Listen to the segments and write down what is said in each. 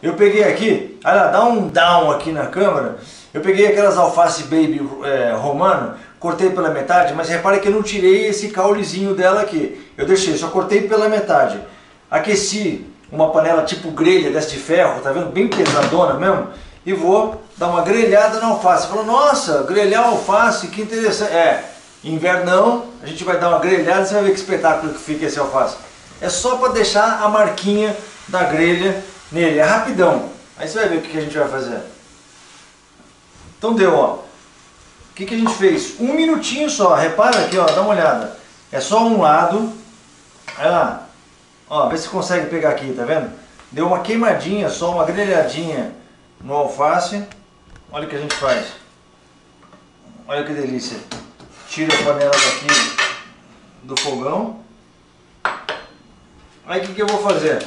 Eu peguei aqui, olha lá, dá um down aqui na câmera. Eu peguei aquelas alface baby é, romano, cortei pela metade, mas repare que eu não tirei esse caulezinho dela aqui. Eu deixei, só cortei pela metade. Aqueci uma panela tipo grelha dessa de ferro, tá vendo? Bem pesadona mesmo. E vou dar uma grelhada na alface. Falou, nossa, grelhar alface, que interessante. É, invernão, a gente vai dar uma grelhada, você vai ver que espetáculo que fica esse alface. É só para deixar a marquinha da grelha nele, é rapidão. Aí você vai ver o que a gente vai fazer. Então deu, ó. O que, que a gente fez? Um minutinho só, repara aqui, ó, dá uma olhada. É só um lado. Olha lá. Ó, vê se consegue pegar aqui, tá vendo? Deu uma queimadinha, só uma grelhadinha no alface. Olha o que a gente faz. Olha que delícia. Tira a panela daqui do fogão. Aí o que, que eu vou fazer?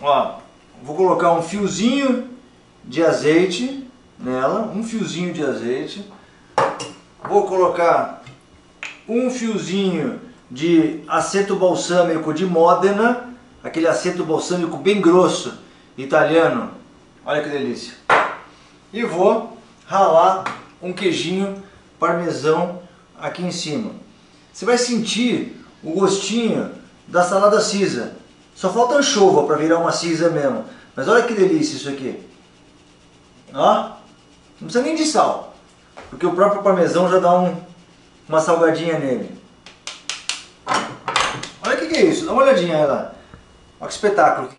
Ó, vou colocar um fiozinho de azeite nela, um fiozinho de azeite. Vou colocar um fiozinho de aceto balsâmico de Modena, aquele aceto balsâmico bem grosso, italiano. Olha que delícia. E vou ralar um queijinho parmesão aqui em cima. Você vai sentir o gostinho da salada cisa. Só falta anchova para virar uma cisa mesmo. Mas olha que delícia isso aqui. Ó, não precisa nem de sal. Porque o próprio parmesão já dá um, uma salgadinha nele. Olha o que, que é isso, dá uma olhadinha lá. Olha que espetáculo.